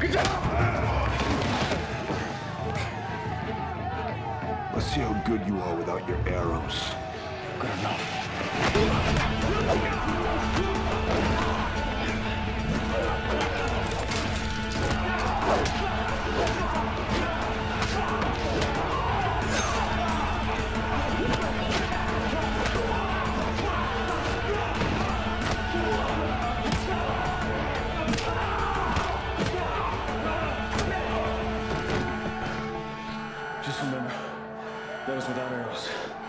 Let's see how good you are without your arrows. Good enough. Just remember, that was without arrows.